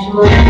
Angela.